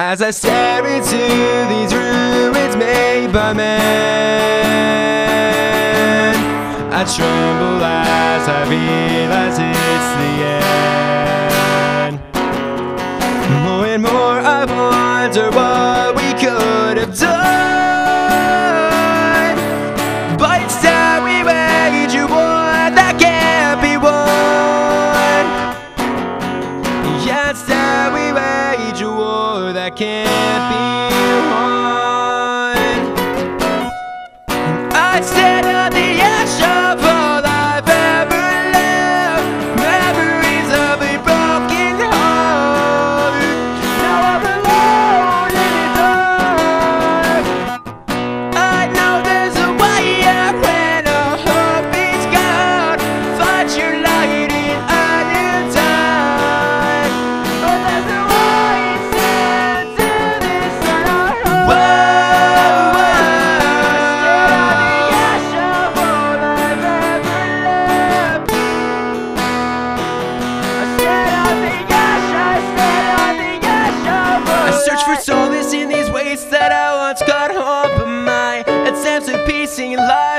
As I stare into these ruins made by man, I tremble as I realize it's the end. More and more I wonder why. can't be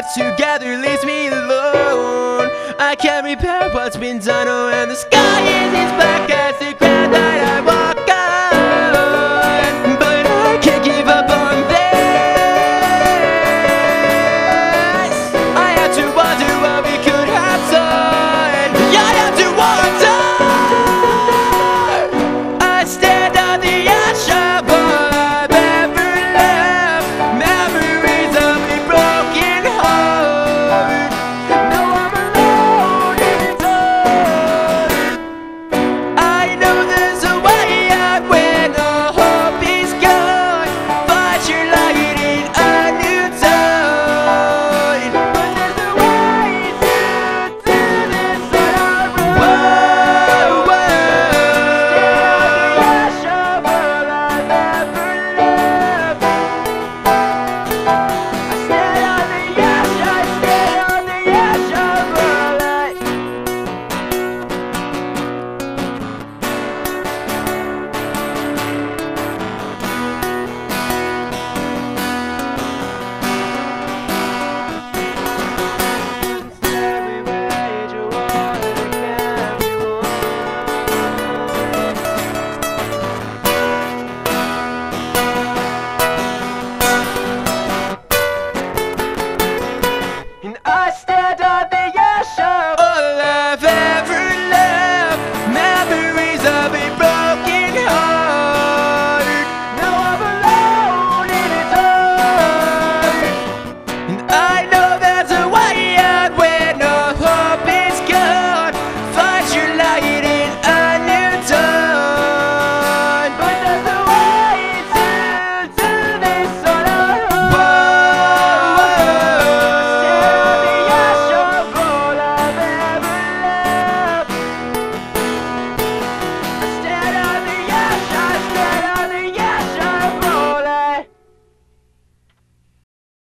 life together leaves me alone. I can't repair what's been done. Oh, and the sky is as black as the ground that I